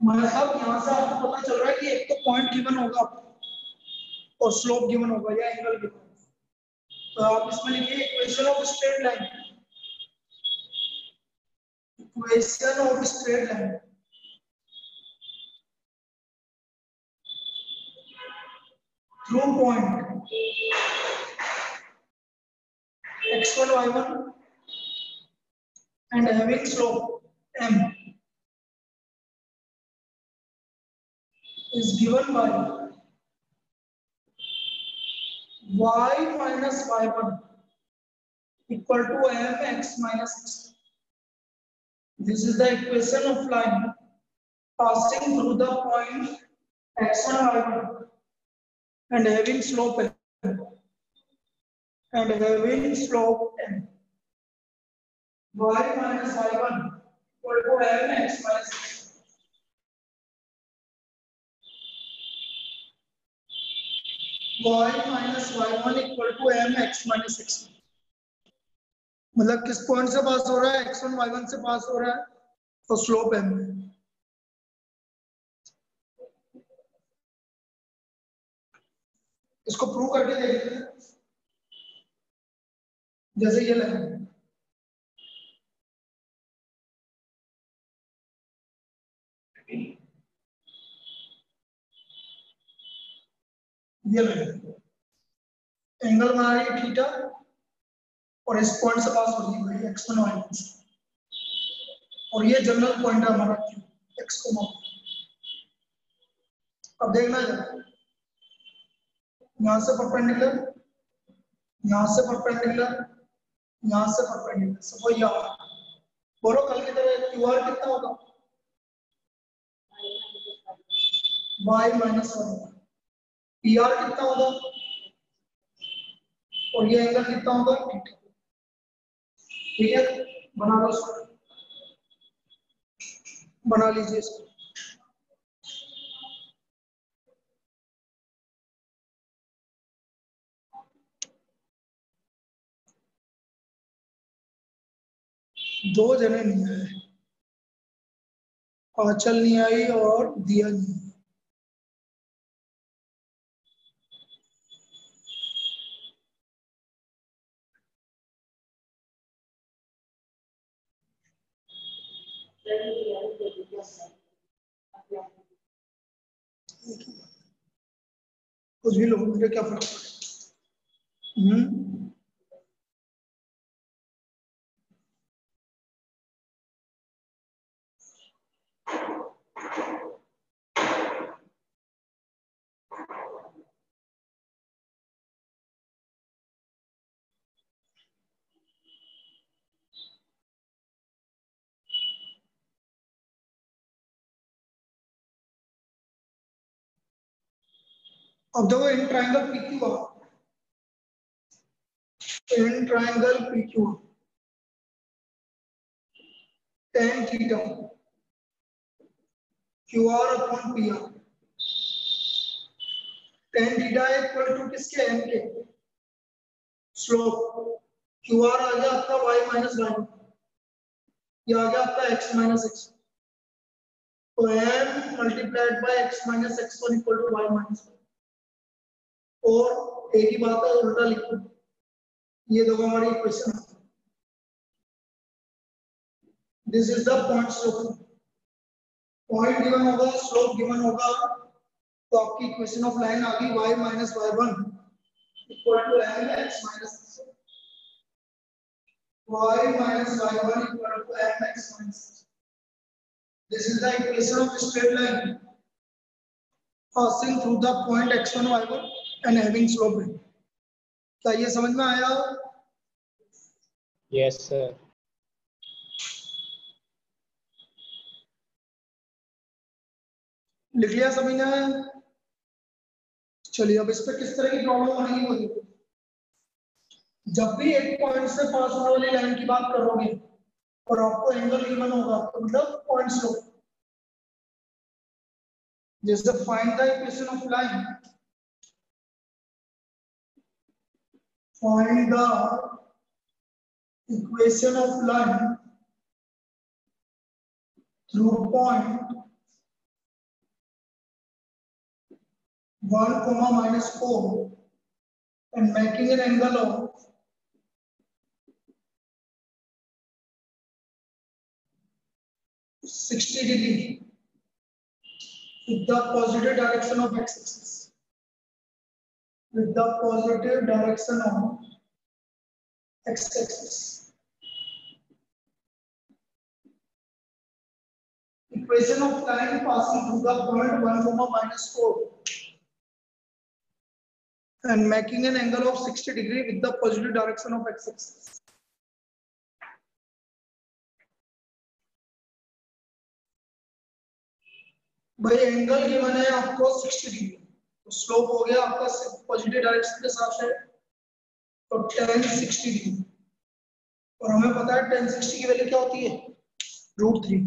मतलब यहाँ से आपको पता चल रहा है कि एक तो पॉइंट गिवन होगा और स्लोप गिवन होगा या एंगल गिवन तो आप इसमें लिखिए equation of straight line equation of straight line through point x1 y1 and having slope m is given by y minus y1 equal to mx minus x. This is the equation of line passing through the point x1 y1 and having slope m and having slope m. y minus y1 equal to mx minus x. y minus y1 equal to mx minus x1 मतलब किस point से pass हो रहा है? x1 y1 से pass हो रहा है? तो स्लोप m. इसको प्रूव करके देखते हैं जैसे ये लगे। ये लगे एंगल बना रही है थीटा और इस पॉइंट से पास हो रही है एक्स वन वाई और ये जनरल पॉइंट है हमारा एक्स को अब देखना जरा। यहाँ से परपेंडिकुलर यहाँ से परपेंडिकुलर यहाँ से परपेंडिकुलर सब यहाँ। बोलो, कल की तरह क्यू आर कितना होगा? Y minus one P R कितना होगा? और ये एंगल कितना होगा? ठीक है, बना लो बना लीजिए इसको। दो जने नहीं आए। आंचल नहीं आई और दिया नहीं आई कुछ भी लोगों मुझे क्या फ़र्क पड़े अब देखो इन triangle P Q in triangle P Q tan theta Q R upon P R tan theta equal to किसके? एम के। स्लोप क्यू आर आ गया आपका वाई माइनस वाई ये आ गया आपका एक्स माइनस एक्स तो m multiplied by x minus x one equal to y minus one और एक ही बात है, उल्टा लिखो। ये देखो हमारी equation this is the point slope point given होगा स्लोप गिवन होगा। तो आपकी इक्वेशन ऑफ़ लाइन आ गई y minus y one equal to m x minus y minus y1 equal to mx minus this is the equation of straight line passing through the point x1 y1 and having slope है क्या ये समझ में आया? Yes sir लिख लिया सभी ने? चलिए अब इस पे किस तरह की प्रॉब्लम आएगी देखो जब भी एक पॉइंट से पास होने वाली लाइन की बात करोगे और आपको एंगल गिवन होगा तो मतलब पॉइंट स्लोप जैसे find the equation of line find the equation of line through point 1 comma minus 4 and making an angle of Sixty degree with the positive direction of x axis. With the positive direction of x-axis. Equation of line passing through the point 1 comma minus 4 and making an angle of 60 degree with the positive direction of x-axis. भाई angle given है आपको 60 degree slope हो गया आपका positive direction के हिसाब से तो टेन सिक्सटी डिग्री और हमें पता है टेन सिक्सटी की वैल्यू क्या होती है? Root three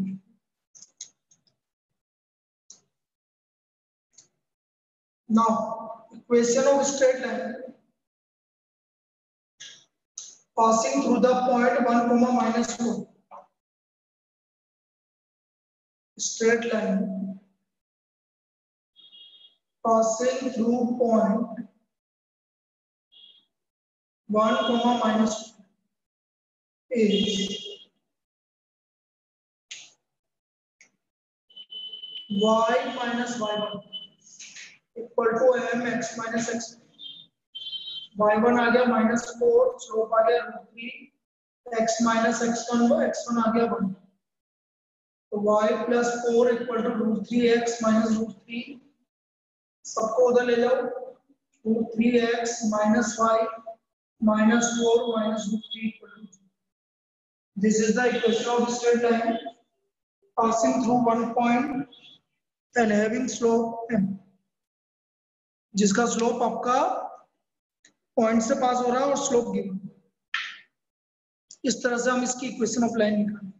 now equation of straight line passing through the point one comma minus four straight line passing through point 1 comma minus 4 is y minus y1 equal to m x minus x y one आ गया minus four slope आ गया root three x minus x one x one आ गया one तो y plus four equal to root three x minus root three सबको उधर ले जाओ। Root three x minus five minus four minus root three equal to this is the equation of straight line passing through one point and having slope m जिसका slope आपका point से pass हो रहा है और स्लोप गिवन इस तरह से हम इसकी इक्वेशन ऑफ़ लाइन निकालें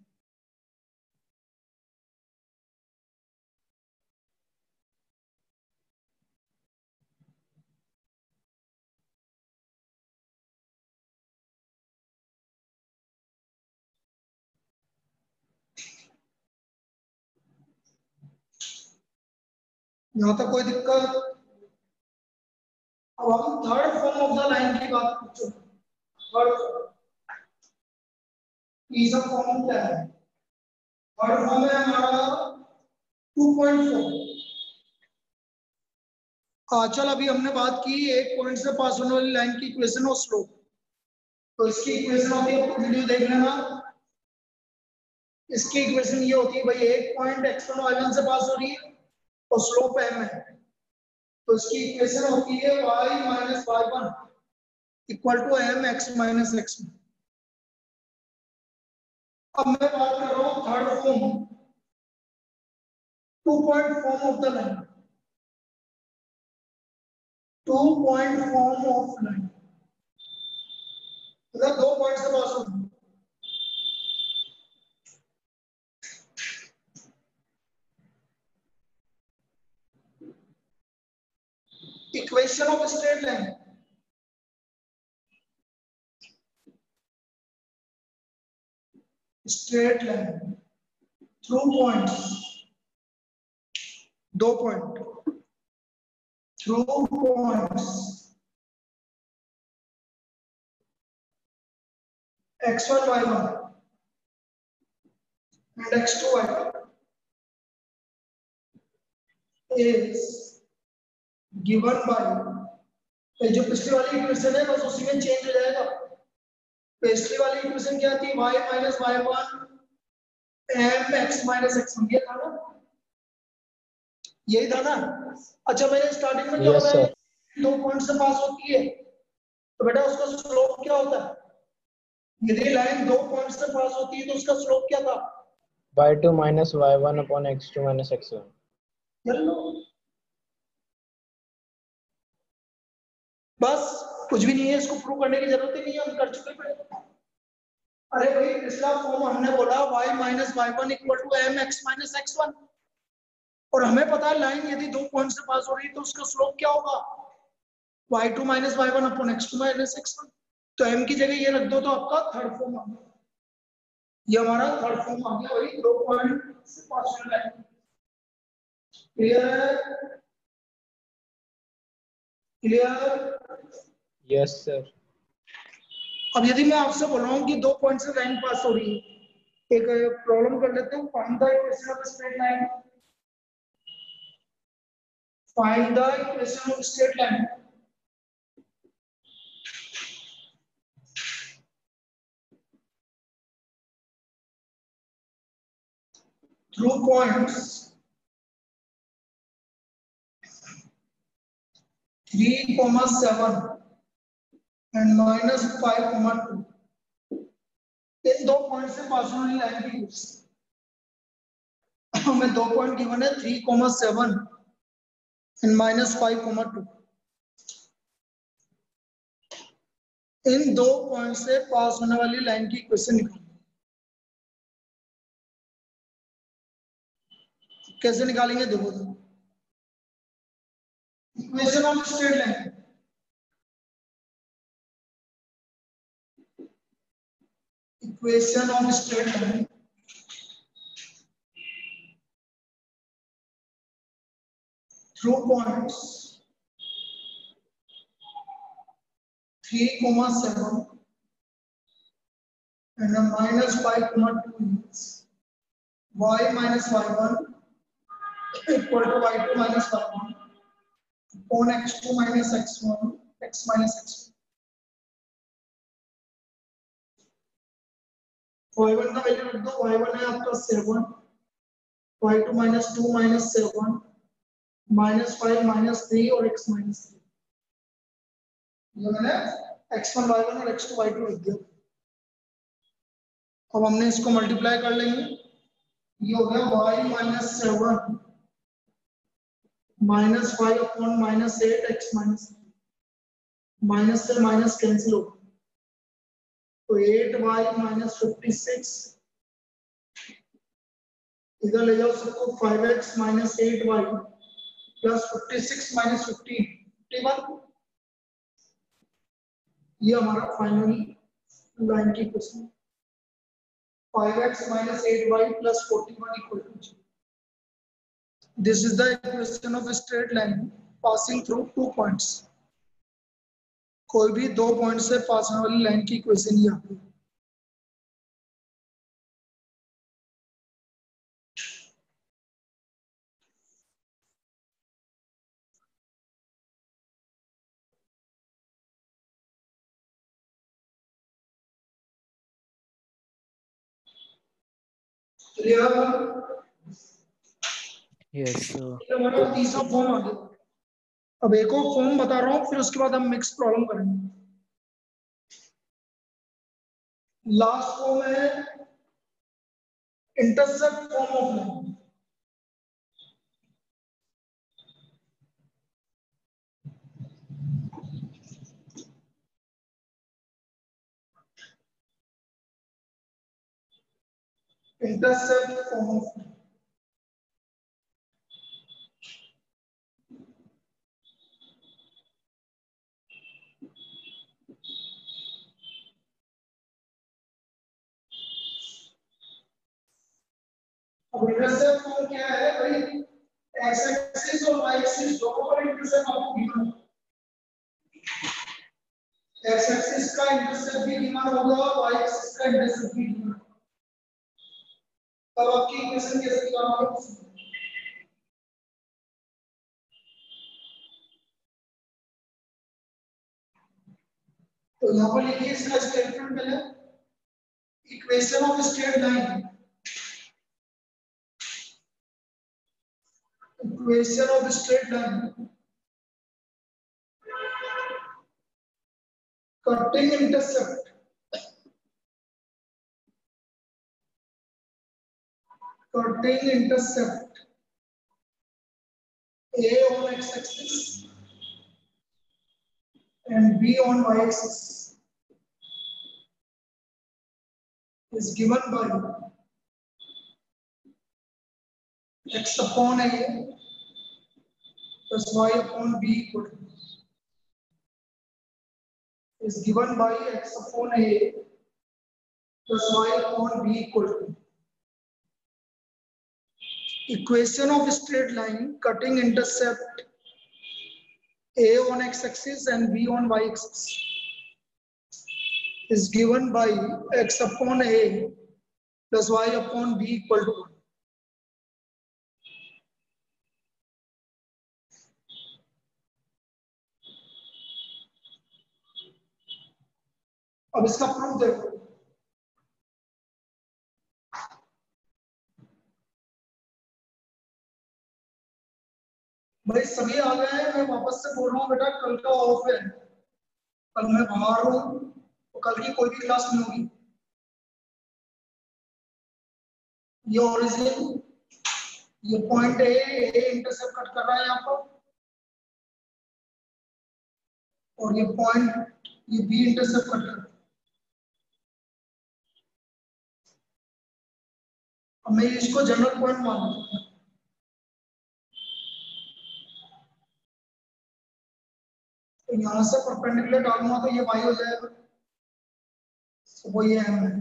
यहाँ तक कोई दिक्कत? अब हम third form of the line की बात पूछो। थर्ड फॉर्म क्या है? थर्ड फॉर्म है हमारा 2.4 चल, अभी हमने बात की एक पॉइंट से पास होने वाली लाइन की इक्वेशन और स्लोप तो इसकी इक्वेशन होती है वीडियो देख लेना। इसकी इक्वेशन ये होती है, भाई, एक पॉइंट एक्स वन से पास हो रही है। और स्लोप एम है। तो इसकी इक्वेशन होती है y minus y one equal to m x minus x अब मैं बात कर रहा हूँ third form two point form of the line two point form of line मतलब दो पॉइंट से पास होगी। Of a straight line. Straight line through points. दो point through points x1 y1 and x2 y2 is given by जो पिछली वाली equation है बस उसी में चेंज हो जाएगा। पिछली वाली इक्वेशन क्या थी? Y minus y one m x minus x ये था ना? यही था ना? अच्छा मैंने स्टार्टिंग में क्या बताया? दो पॉइंट से पास होती है। तो बेटा उसका स्लोप क्या होता है? यदि लाइन दो पॉइंट से पास होती है तो उसका स्लोप क्या था? Y2 y1 upon x2 x1 चलो। बस, कुछ भी नहीं है, इसको प्रूव करने की ज़रूरत ही नहीं है, हम कर चुके पहले अरे भाई, पिछला फॉर्म हमने बोला, y minus y one equal to m x minus x one और हमें पता है लाइन यदि दो पॉइंट से पास हो रही है तो उसका स्लोप क्या होगा? Y two minus y one upon x two minus x one तो m की जगह ये रख दो तो आपका थर्ड फॉर्म आ गया। ये हमारा थर्ड फॉर्म आ गया वही दो पॉइंट से पास होने लाइन क्लियर है क्लियर यस सर अब यदि मैं आपसे बोल रहा हूँ कि दो पॉइंट से लाइन पास हो रही है एक प्रॉब्लम कर लेते हैं find the equation of straight line find the equation of straight line through points 3 comma 7 and minus 5 comma 2 इन दो पॉइंट से पास होने लाइन की हमें दो पॉइंट गिवन है three comma seven and minus five comma two इन दो point से पास होने वाली लाइन की इक्वेशन निकाल कैसे निकालेंगे? देखो equation of straight line equation of straight line through points. 3 comma 7 and a minus 5 comma 2 units y minus y1 equal to y2 minus y1 upon x2 minus x1 x minus x2 y1 का value रख दो y1 है आपका 7 y2 minus 2 minus 7 minus 5 minus 3 और x minus 3 ये मैंने x1 y1 और x2 y2 रख दिया अब हमने इसको मल्टीप्लाई कर लेंगे ये हो गया y minus seven minus five upon minus eight x minus minus से माइनस कैंसिल होगा। तो eight y minus fifty six. इधर ले जाओ सबको, five x minus eight y plus fifty six minus fifty fifty one. ये हमारा फाइनली की question five x minus eight y plus forty one equal to zero. This is the equation of a straight line passing through two points. कोई भी दो point से pass होने वाली line की इक्वेशन ये आपकी क्लियर तीसरा फॉर्म आ गया अब एक और फॉर्म बता रहा हूँ, फिर उसके बाद हम मिक्स प्रॉब्लम करेंगे। लास्ट फॉर्म है intercept form of line intercept form of form क्या है भाई? एक्स एक्सिस और एक्सिस दोनों पर इंटरसेप्ट आपको गिवन एक्स एक्सिस का इंटरसेप्ट भी गिवन होगा एक्सिस का इंटरसेप्ट भी गिवन तब आपकी इक्वेशन कैसे निकालोगे तो यहाँ पर लिखिए इसका स्टेटमेंट पहले। Equation of straight line equation of straight line. Cutting intercept. Cutting intercept. A on x axis and b on y axis is given by x upon a plus y upon b equal to is given by x upon a plus y upon b equal to equation of straight line cutting intercept a on x axis and b on y axis is given by x upon a plus y upon b equal to 1. अब इसका proof देखो। भाई, सभी आ गए हैं, मैं वापस से बोल रहा हूँ, बेटा, कल का ऑफ़ है। कल मैं बाहर हूँ तो कल की कोई भी क्लास नहीं होगी। ये ओरिजिन ये point A A intercept cut कर रहा है यहाँ पर। और ये पॉइंट ये बी इंटरसेप्ट कट कर रहा है। अब मैं इसको जनरल पॉइंट मान। लूँगा तो यहाँ से परपेंडिकुलर डालूँगा तो ये y हो जाएगा। तो वो ये m है।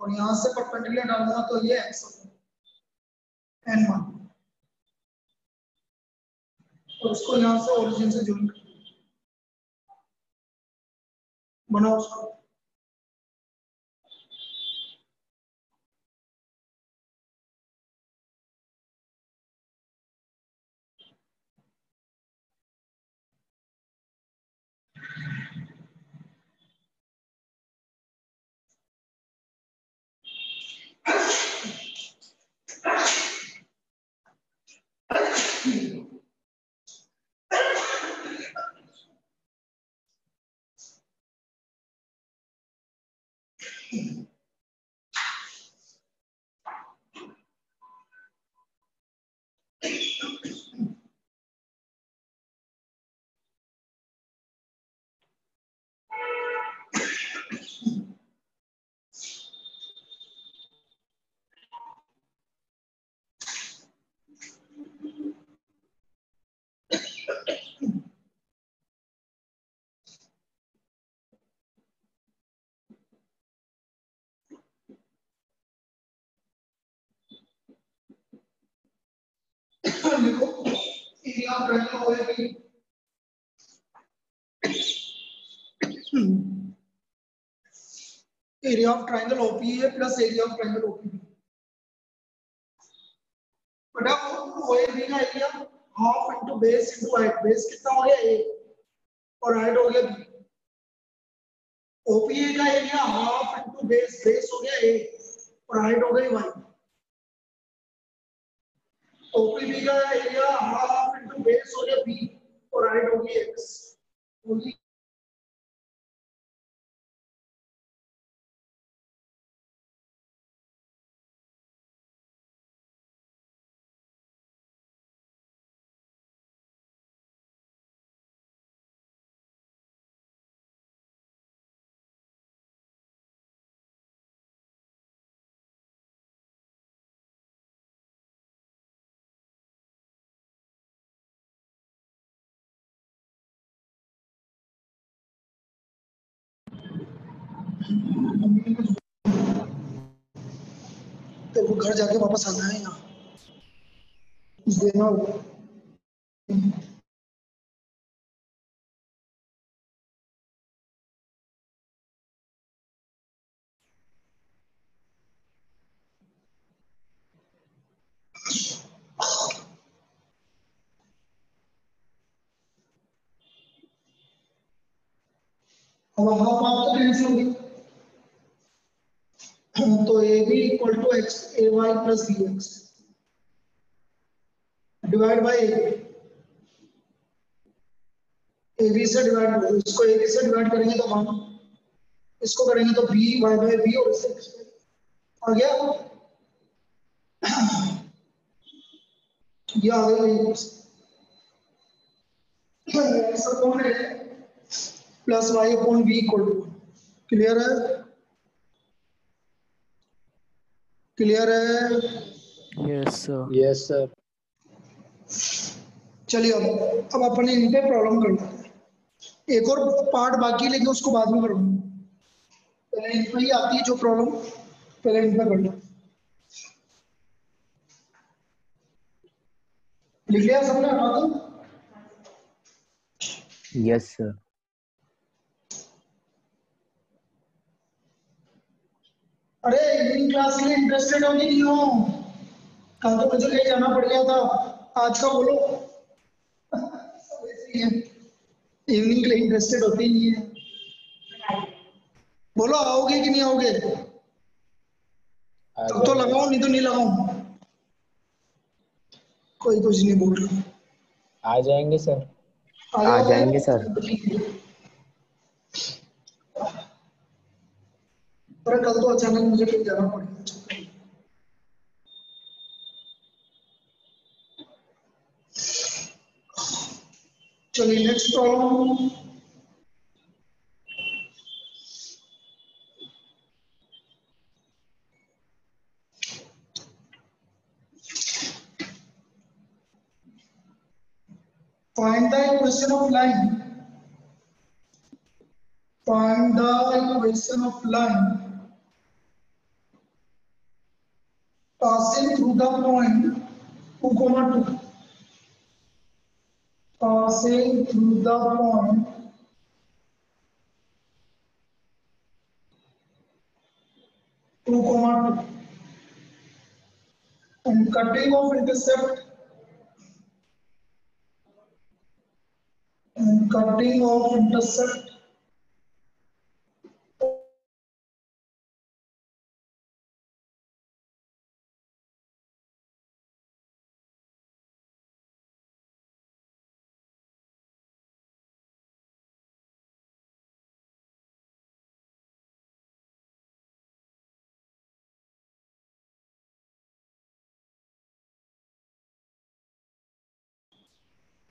और यहाँ से परपेंडिकुलर डालूँगा तो ये x होगा n मान। और उसको यहाँ से ओरिजिन से कर बनाओ उसको। Thank you. Area of triangle OPA plus area of triangle OPB बेटा ओएबी का area half into base into height base कितना हो गया ए और हाइट हो गया बी ओपीए का area half into base base हो गया ए और हाइट हो गई वाई ओपीबी का एरिया हाफ़ इनटू बेस हो गया बी और हाइट होगी एक्स होगी तो वो घर जाके वापस आना है यहाँ कुछ देना होगा अब हाफ़ हाफ़ तो कैंसिल होगी तो a b equal to x a y plus b x divide by a b से डिवाइड इसको ए बी से डिवाइड करेंगे तो वन इसको करेंगे तो बी वाई बाई बी और इससे आ गया? ये आ गया कौन है? Plus y upon b equal to clear है? क्लियर है? Sir. yes sir. चलिए अब अब अपने इन पे प्रॉब्लम करना है। एक और पार्ट बाकी है, लेकिन उसको बाद में करूँगा। पहले इन पे ही आती है जो प्रॉब्लम पहले इन पे करना। लिख लिया सबने यस सर अरे इवनिंग क्लास के लिए इंटरेस्टेड हो कि नहीं हो कल तो मुझे कहीं जाना पड़ गया था। आज का बोलो। सब ऐसे ही है इवनिंग के लिए इंटरेस्टेड होते ही नहीं है। बोलो आओगे कि नहीं आओगे? तब तो लगाओ नहीं तो नहीं लगाओ। कोई कुछ नहीं बोल रहा। आ जाएँगे सर। आ? जाएँगे सर। अरे कल तो अचानक मुझे कहीं जाना पड़ गया चलिए next problem Find the equation of line. Find the equation of line passing through the point 2 comma 2. Passing through the point two comma two. And cutting of intercept and cutting of intercept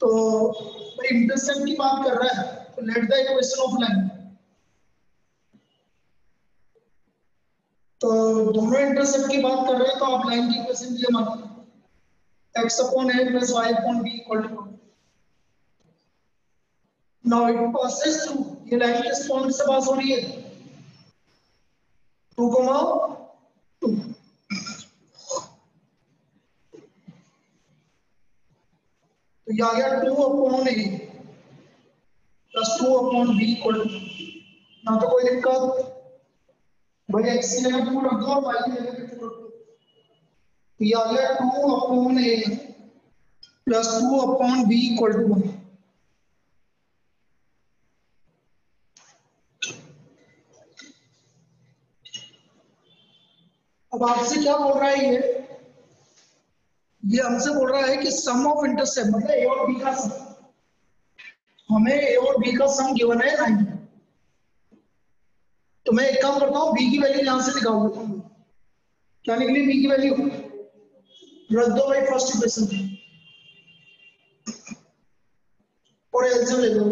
तो intercept की बात कर रहा है तो let the equation of line तो दोनों intercept की बात कर रहे हैं तो आप लाइन की इक्वेशन ये मानो x upon a plus y upon b equal to now it passes through. ये लाइन किस पॉइंट से पास हो रही है. 2 comma 2 तो ये आ गया two upon a plus two upon b equal ना तो कोई दिक्कत? भाई एक्स की टू रख दो वाई की टू रख दो. तो ये आ गया two upon a plus two upon b equal to अब आपसे क्या बोल रहा है ये? ये हमसे बोल रहा है कि सम ऑफ़ इंटरसेप्ट मतलब ए और बी का सम हमें ए और बी का सम गिवन है नाइन तो मैं एक काम करता हूँ बी की वैल्यू यहाँ से निकाल देता हूँ क्या निकली बी की वैल्यू रख दो भाई फ़र्स्ट इक्वेशन और एलसीएम ले लो.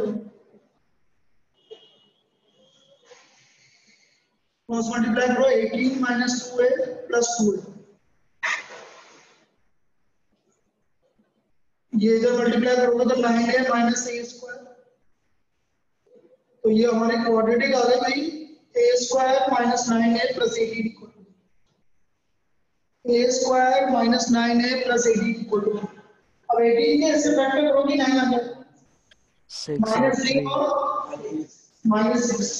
क्रॉस मल्टीप्लाई करो 18 माइनस 2a प्लस 2a ये इधर मल्टीप्लाई करोगे तो नाइन है माइनस ए स्क्वायर तो ये हमारी क्वाड्रेटिक आ गई भाई। ए स्क्वायर माइनस नाइन है plus eighteen equal to a square minus nine है प्लस एटीन इक्वल टू अब एटीन के इससे फैक्टर करोगे नाइन आ जाए माइनस थ्री और माइनस सिक्स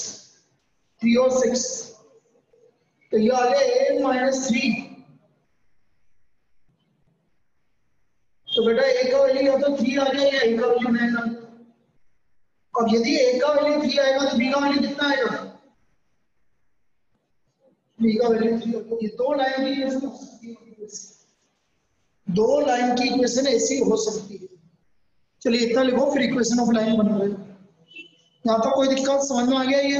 थ्री और सिक्स तो ये आ गया ए माइनस थ्री तो बेटा ए का वैल्यू या तो थ्री आ गया या ए का वैल्यू नाइन आ अब यदि ए का वैल्यू थ्री आएगा तो बी का वैल्यू कितना आएगा? बी का वैल्यू थ्री ये दो लाइन की हो सकती है दो लाइन की इक्वेशन ऐसी हो सकती है। चलिए इतना लिखो फिर इक्वेशन ऑफ़ लाइन बन रहे यहाँ तक कोई दिक्कत समझ में आ गया ये?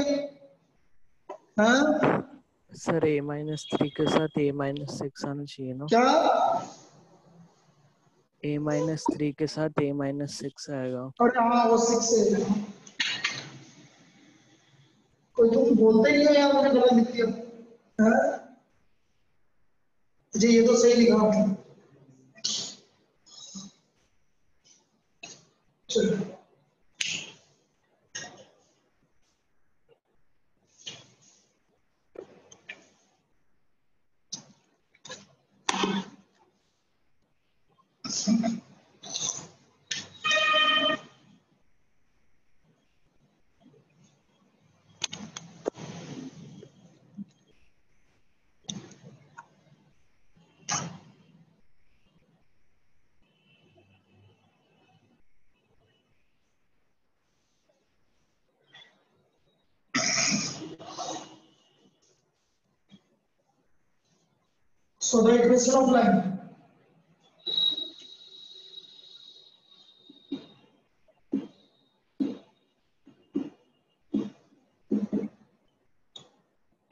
हाँ? सर a माइनस थ्री के साथ a माइनस सिक्स आना चाहिए ना। क्या? A माइनस थ्री के साथ ए माइनस सिक्स आएगा। और हाँ वो सिक्स है। कोई तुम बोलते ही हो यार मुझे गलत लिख दिया। हाँ? जी ये तो सही लिखा। आपने So the equation of line.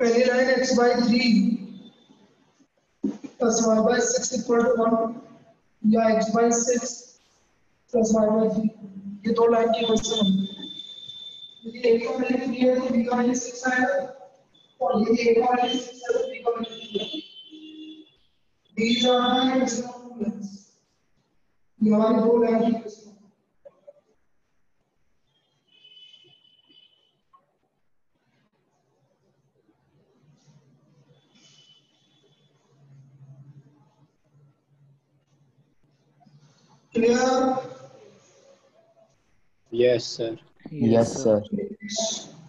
पहली line x by three plus y by six equal to one या x by six plus y by three ये दो लाइन की क्वेश्चन है यदि a का वैल्यू थ्री है तो b का वैल्यू सिक्स आएगा और यदि a का वैल्यू सिक्स है तो b These are high Vaishnava You are go down to Vaishnava. Clear? Yes, sir. Yes, sir. Yes, sir.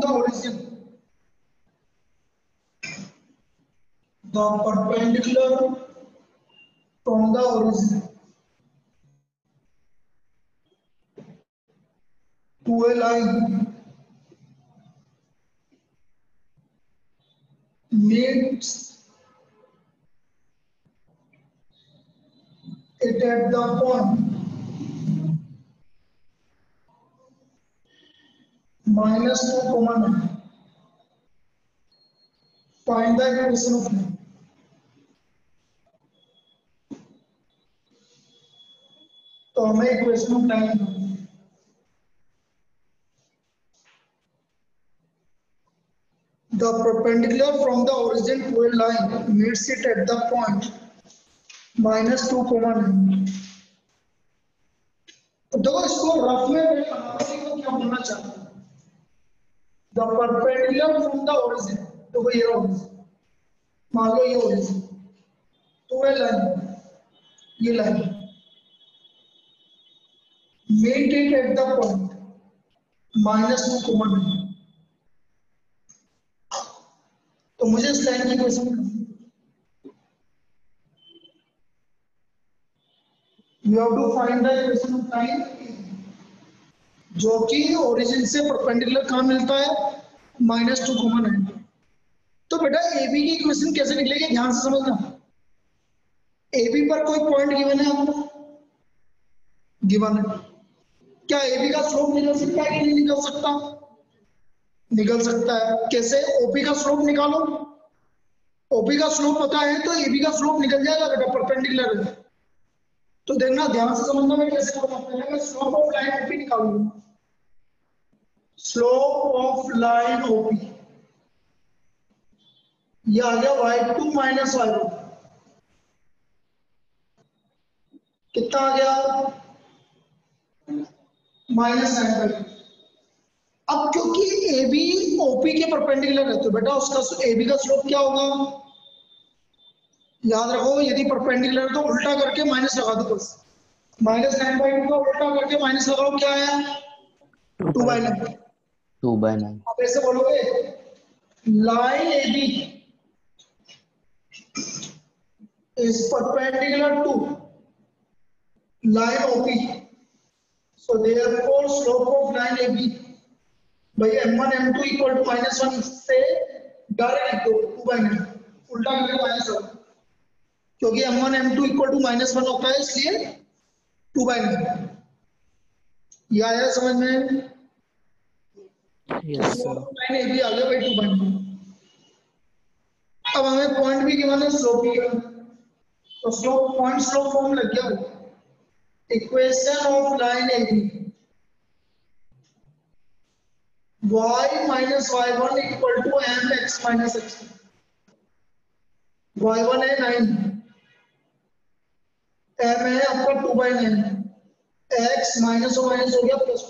The origin the perpendicular from the origin to a line meets it at the point minus two common है। The equation तो हमें equation of the perpendicular from the origin to a line meets it at the point. Minus two common है। तो देखो, इसको rough में क्या बोलना चाहते हैं? The perpendicular from the origin to ये origin मान लो ये origin to a line ये line meet it at the point minus two nine तो मुझे इस लाइन की question you have to find the equation of line जो कि ओरिजिन से परपेंडिकुलर कहाँ मिलता है? माइनस टू कॉमन है तो बेटा ए बी की इक्वेशन कैसे निकलेगी? ध्यान से समझना। ए बी पर कोई पॉइंट गिवन है आपको? गिवन है। क्या ए बी का स्लोप निकल सकता है कि नहीं निकल सकता? निकल सकता है। कैसे? ओपी का स्लोप निकालो। ओपी का स्लोप पता है तो एबी का स्लोप निकल जाएगा बेटा परपेंडिकुलर है। तो देखना, ध्यान से समझना मैं कैसे करूँगा पहले मैं स्लोप ऑफ़ लाइन ओपी निकालूँगा। स्लोप ऑफ़ लाइन ओपी ये आ गया y two minus y one कितना आ गया? माइनस बाई अब क्योंकि ए बी ओपी के परपेंडिकुलर है तो बेटा, उसका ए बी का स्लोप क्या होगा? याद रखो, यदि परपेंडिकुलर तो उल्टा करके माइनस लगा दो बस। माइनस नाइन बाई टू का उल्टा करके माइनस लगाओ, क्या है? Two by nine two, by nine. आप ऐसे बोलोगे, line A B is perpendicular to line OP. So therefore, slope of line AB by M1 M2 equal to minus one से डायरेक्ट दो टू बाई नाइन उल्टा करके minus one क्योंकि M1 M2 equal to minus one होता है, इसलिए to by nine ये आया समझ में? Yes, sir. लाइन भी आ गया भाई टू बाई नाइन अब हमें पॉइंट भी गिवन है स्लोप भी गिवन तो स्लोप पॉइंट स्लोप फॉर्म लग गया। Equation of line A y minus y1 equal to m x minus x y1 है 9 m है आपका 2 by 9 x माइनस और माइनस हो गया प्लस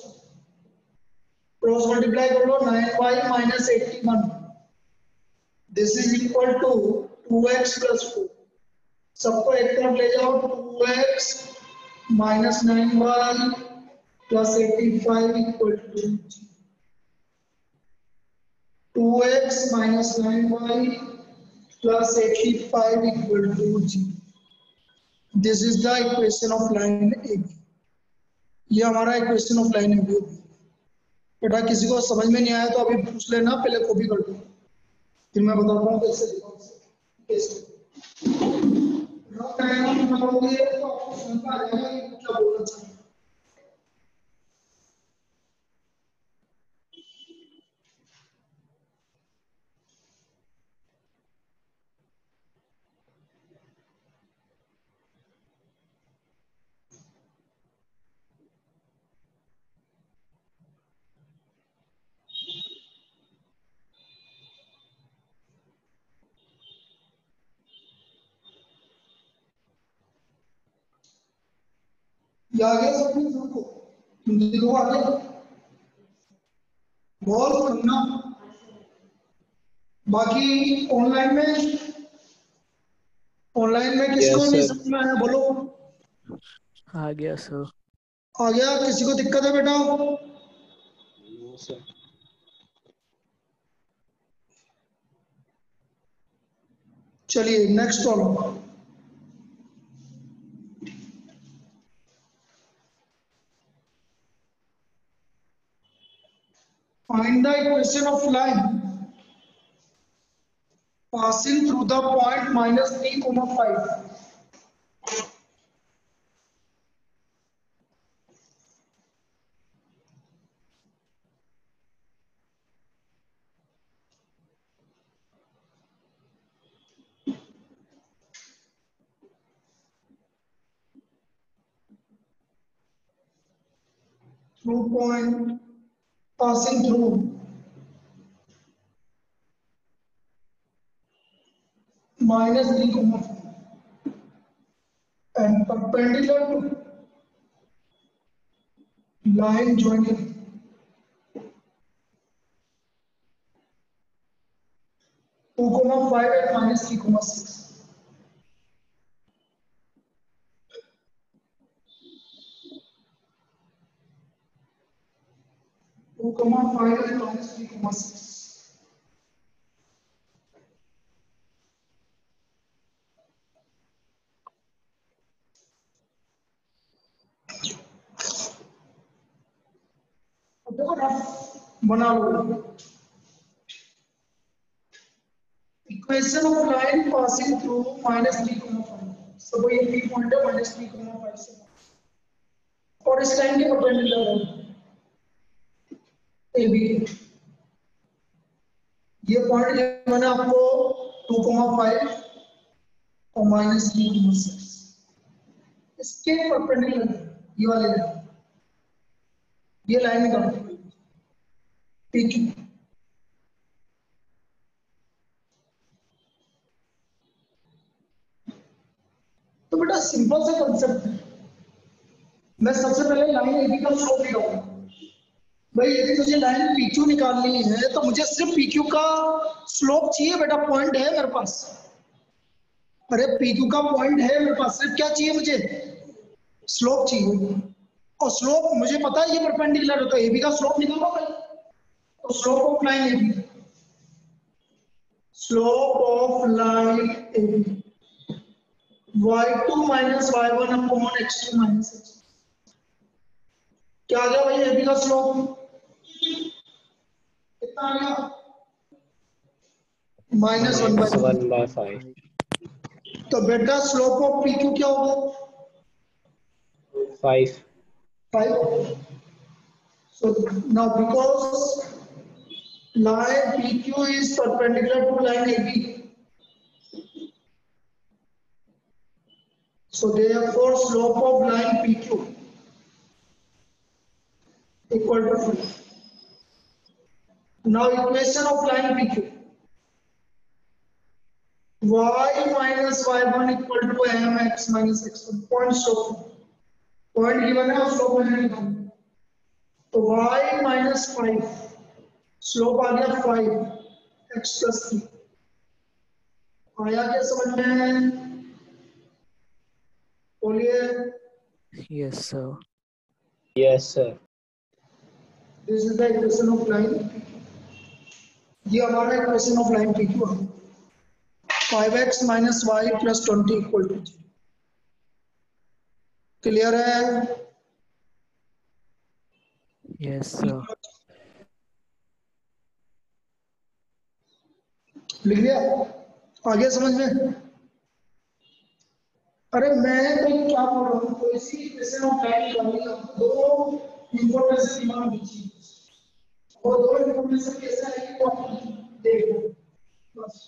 क्रॉस मल्टीप्लाई कर लो 9y minus 81 this is equal to 2x plus 4 सबको एक तरफ़ ले जाओ 2x minus 9y plus 85 equal to 2x minus 9y plus 85 equal to g. This is the equation of line AB. ये हमारा equation of line AB होगी बेटा किसी को समझ में नहीं आया तो अभी पूछ लेना, पहले कॉपी कर दो। फिर मैं बताता हूँ कैसे तो आपको समझ आ जाएगा कि क्या बोलना चाहिए। ये आ गया सब कुछ सबको हिंदी को आ गया बहुत करना। बाकी ऑनलाइन में ऑनलाइन में किसको Yes, नहीं. समझ में आया? बोलो। आ गया सर आ गया। किसी को दिक्कत है बेटा. चलिए next problem Find the equation of line passing through the point minus 3 comma 5. Through point passing through minus 3 comma 4 and perpendicular to line joining two comma five and minus three comma six. Comma बना लो equation of line passing through minus 3 comma 5 so वो ये p point है minus 3 comma 5 से और इस line के है ये पॉइंट मैंने आपको 2 comma 5 और माइनस 3 comma 6 इसके परपेंडिकुलर ये वाले ये लाइन निकालो PQ तो बेटा सिंपल सा कंसेप्ट है। मैं सबसे पहले लाइन एबी का स्लोप निकालूँगा भाई यदि मुझे लाइन पीक्यू निकालनी है तो मुझे सिर्फ़ पीक्यू का स्लोप चाहिए बेटा पॉइंट है मेरे पास। अरे पीक्यू का पॉइंट है मेरे पास, सिर्फ़ क्या चाहिए मुझे? स्लोप चाहिए। और स्लोप मुझे पता है ये परपेंडिकुलर होता है एबी का स्लोप निकालो भाई। तो slope of line AB slope of line AB y2 minus y1 upon x2 minus x क्या आ गया भाई एबी का स्लोप कितना आ गया minus one Minus by 1 by 5. तो बेटा स्लोप ऑफ़ पी क्यू क्या होगा 5. Five so now because line pq is perpendicular to line ab so therefore slope of line pq equal to 5 now equation of line pq y minus y1 equal to mx minus x1 point slope point given है और slope तो y minus five slope आ गया five x plus three आया क्या समझ में बोलिए yes sir Yes, sir. This is the equation of line ये हमारा equation of line P Q है। Five x minus y plus twenty equal to zero clear है? Yes लिख लिया? आ गया समझ में? अरे मैं तो क्या बोल रहा हूँ? कोई सी इक्वेशन ऑफ़ लाइन करनी है दो इंफॉर्मेशन दिमाग में चाहिए और दो इंफॉर्मेशन कैसे आएगी वो आप देखो बस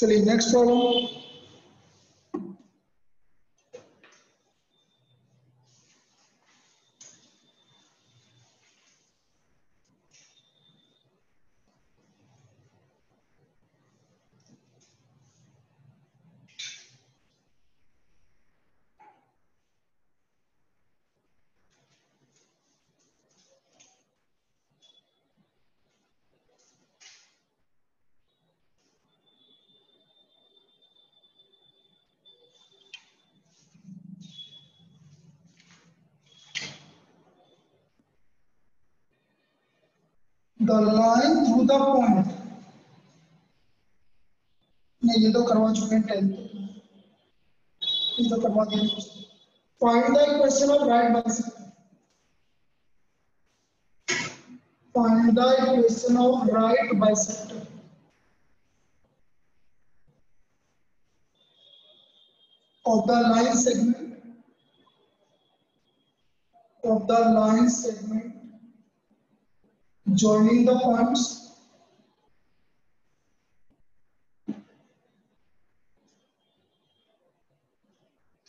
चलिए next problem the line through the point. नहीं ये तो करवा चुके हैं टेंथ ये तो करवा दिया। Find the equation of right bisector find the equation of right bisector of the line segment. Of the line segment. Joining the points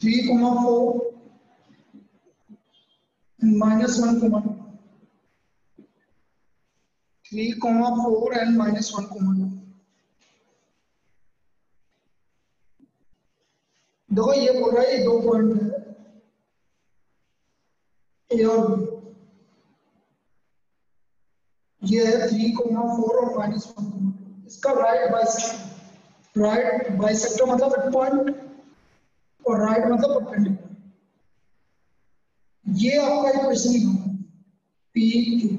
three comma four and minus one comma. Three comma four and minus one comma. देखो ये बोल रहा है ये दो point है ए और B ये है थ्री कोमा फोर और माइनस वन इसका राइट बाइसेक्टर राइट बाइसेक्टर मतलब एक पॉइंट और राइट मतलब परपेंडिकुलर ये आपका इक्वेशन ही होगा। पी क्यू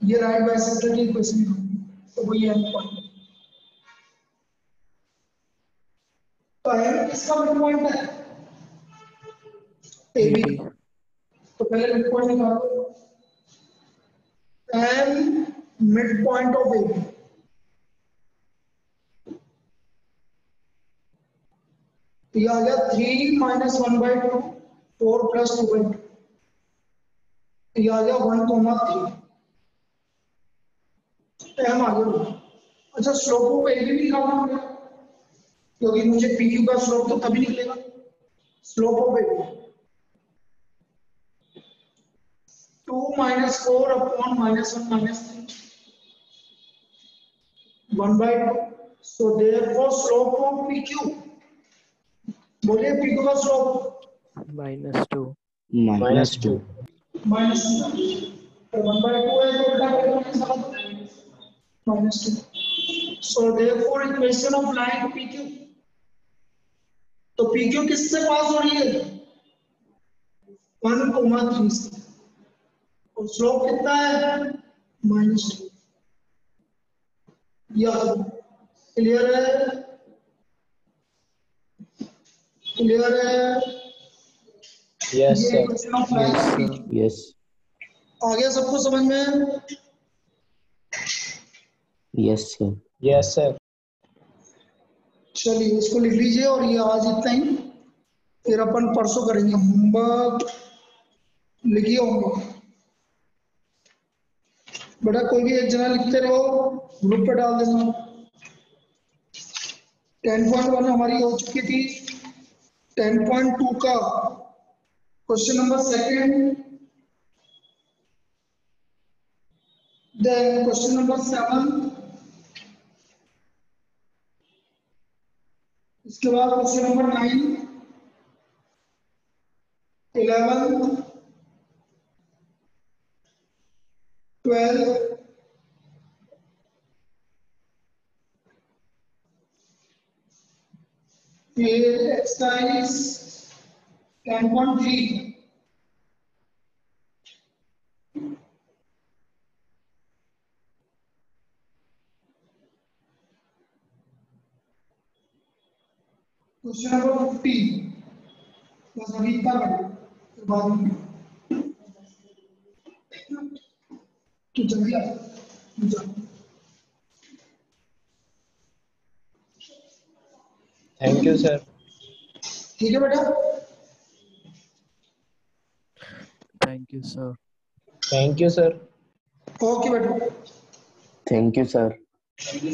ये राइट बाइसेक्टर की इक्वेशन ही होगी। तो वही एंड पॉइंट एम किसका मिड पॉइंट है। ए बी तो पहले मिड पॉइंट निकालो। ऑफ़ ए बी तो ये आ गया three minus one by two four plus two by two ये आ गया वन कोमा थ्री एम आ गया अच्छा स्लोप ऑफ़ ए भी निकालना होगा क्योंकि मुझे पी क्यू का स्लोप तो तभी निकलेगा। Slope of A B two minus four upon minus one minus three. One by two. So therefore slope of P Q बोलिए पी क्यू का स्लोप minus 2 minus 2 माइनस तो वन बाई टू है तो उल्टा करके minus minus two. So therefore equation of line P Q तो P Q किससे पास हो रही है? वन कोमा थ्री से। और स्लोप कितना है? माइनस टू क्लियर है? क्लियर है? Yes ये sir. Equation of yes line sir. Yes. आ गया सबको समझ में? Yes sir. Yes sir. चलिए इसको लिख लीजिए और ये आज इतना ही। फिर अपन परसों करेंगे होमवर्क। लिखिए होमवर्क। बेटा कोई भी एक जना लिखते रहो ग्रुप पे डाल देना। टेन पॉइंट वन हमारी हो चुकी थी। टेन पॉइंट टू का question number second then question number seven इसके बाद question number nine eleven twelve फिर exercise ten point three question number fifteen बस अभी इतना करो फिर बाद में तो जल्दी आ थैंक यू सर ठीक है बेटा? Thank you sir thank you sir okay बेटा। Thank you sir okay